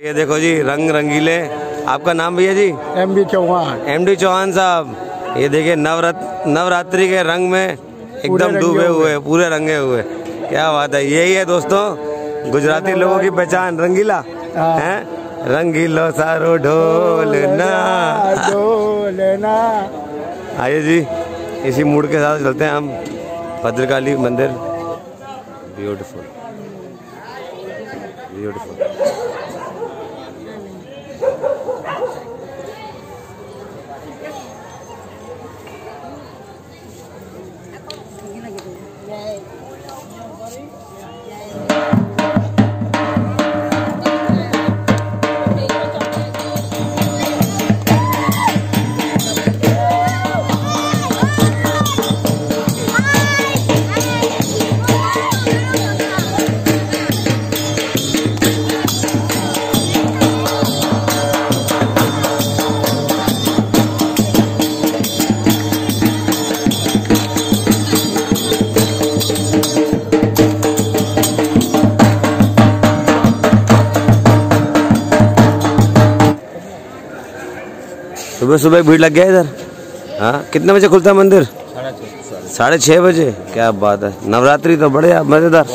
ये देखो जी रंग रंगीले। आपका नाम भैया ji? M B Chauhan. M D Chauhan साहब। ये देखिए नवरत नवरात्रि के रंग में एकदम डूबे हुए। पूरे रंगे हुए। क्या बात है यही है दोस्तों गुजराती लोगों की पहचान रंगीला? हाँ। है? रंगीलो सारो ढोलना डोलना आइए जी इसी मूड के साथ चलते हैं हम भद्रकाली मंदिर। ब्यूटीफुल ब्यूटीफुल सुबह सुबह भीड़ लग गया इधर? हाँ? कितने बजे खुलता है मंदिर? साढ़े छः बजे। क्या बात है। नवरात्रि तो बड़े आप मज़ेदार।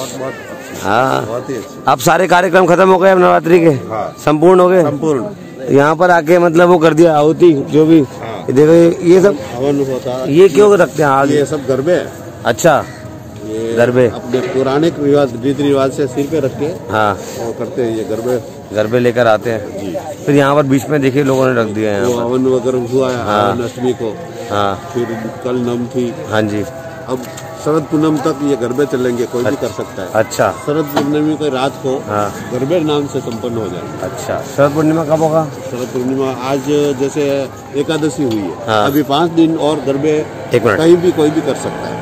हाँ। अब सारे कार्यक्रम खत्म हो गए अब नवरात्रि के? संपूर्ण हो गए? संपूर्ण। यहाँ पर आके मतलब वो कर दिया आहुति जो भी। ये देखो ये- सब ये क्यों रखते हैं आगे ये सब गरबे है अच्छा। गरबे अपने पुराने रिवाज रीति रिवाज से सिर पे रख के हाँ। वो करते हैं ये गरबे गरबे लेकर आते हैं। जी। फिर यहाँ पर बीच में देखिए लोगों ने रख दिया है हवन वगैरह हुआ है हाँ। अष्टमी को। हाँ। फिर कल नम थी। हाँ जी। अब शरद पूनम तक ये गरबे चलेंगे कोई भी कर सकता है। अच्छा। शरद पूर्णिमा की रात को हाँ। गरबे नाम से संपन्न हो जाएँगे। अच्छा। शरद पूर्णिमा कब होगा? शरद पूर्णिमा आज जैसे एकादशी हुई है। हाँ। अभी पाँच दिन और गरबे कहीं भी कोई भी कर सकता है।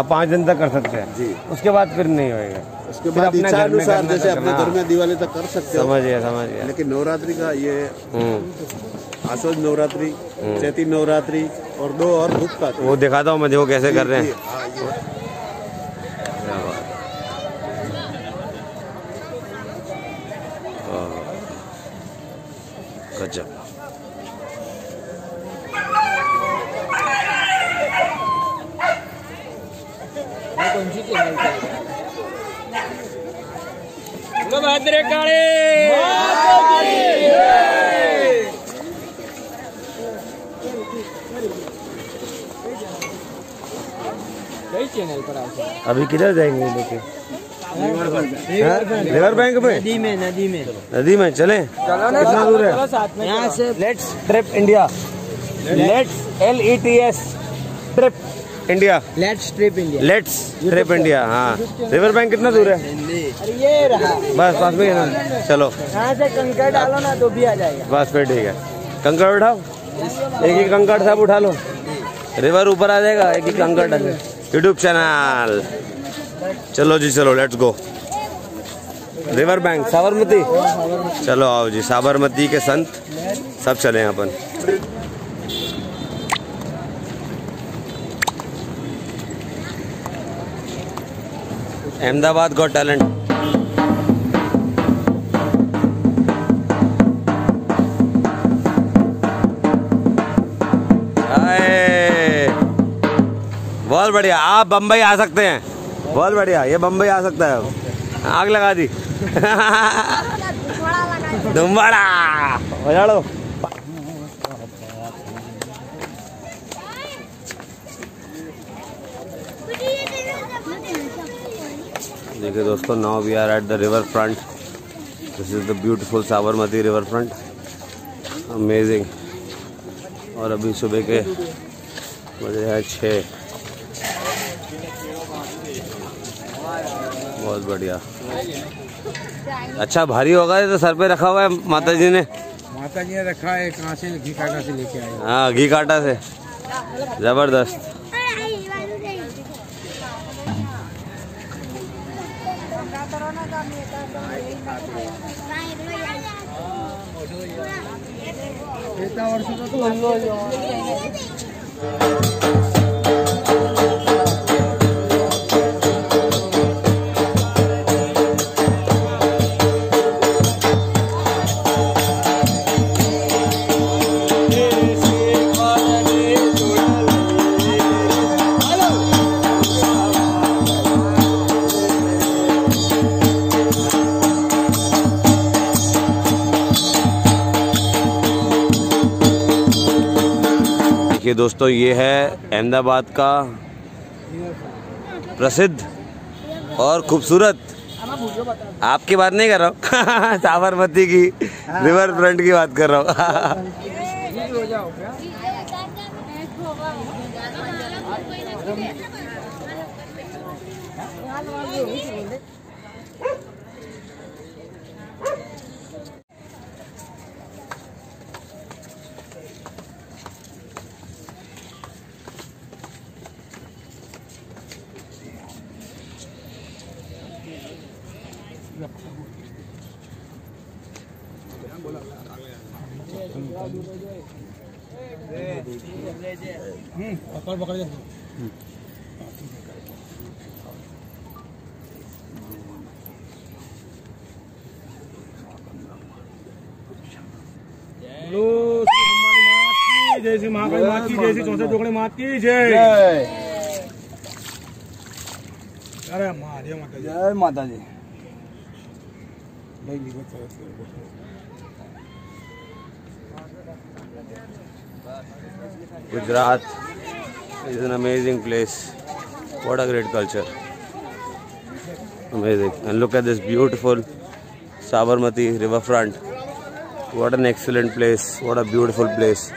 अब पाँच दिन तक कर सकते हैं। जी। उसके बाद फिर नहीं होएगा। उसके बाद अपने इच्छा घर में अनुसार जैसे अपने घर में दिवाली तक कर सकते हैं। समझ समझिए लेकिन नवरात्रि का ये हम्म। आसोज नवरात्रि चैती नवरात्रि और दो और धूप का वो दिखाता हूँ मैं देखो कैसे कर रहे हैं हाँ, ये- क्या बात है। वाह। गजब अभी किधर जाएँगे लेके हाँ? रिवर बैंक में? नदी में नदी में। नदी में चले। कितना दूर है? यहाँ से let's trip India let's L E T S trip India let's trip India let's trip India हाँ। रिवर बैंक कितना दूर है? ये रहा। बस पास में ना चलो। यहाँ से कंकर डालो ना तो भी आ जाएगा। बस फिर ठीक है। कंकड़ उठाओ। एक ही कंकड़ सब उठा लो। रिवर ऊपर आ जाएगा एक ही कंकड़ डाले। यूट्यूब चैनल चलो जी चलो let's go river bank Sabarmati. चलो आओ जी साबरमती के संत। सब चले अपन। Ahmedabad got talent hi. बहुत बढ़िया। आप बम्बई आ सकते हैं। बहुत बढ़िया। ये बम्बई आ सकता है आग लगा दी। बजाड़ो देखिए दोस्तों now we are at the riverfront this is the beautiful Sabarmati riverfront amazing और अभी सुबह के बजे हैं छः बहुत बढ़िया। अच्छा भारी होगा ये तो सर पे रखा हुआ है माता जी ने। माता जी ने रखा है कहाँ से घी काटा से लेके आए हाँ घी काटा से। ज़बरदस्त। Kita harus tutup dulu ya. देखिए दोस्तों, ये है अहमदाबाद का प्रसिद्ध और खूबसूरत। आपकी बात नहीं कर रहा हूँ। साबरमती की रिवर फ्रंट की बात कर रहा हूँ। पकड़ पकड़ जय श्री महाकाली मात की जय श्री चौसठ मात की जय अरे महादेव माता जय माता जी Gujarat is an amazing place. What a great culture. Amazing. And look at this beautiful Sabarmati riverfront. What an excellent place. What a beautiful place.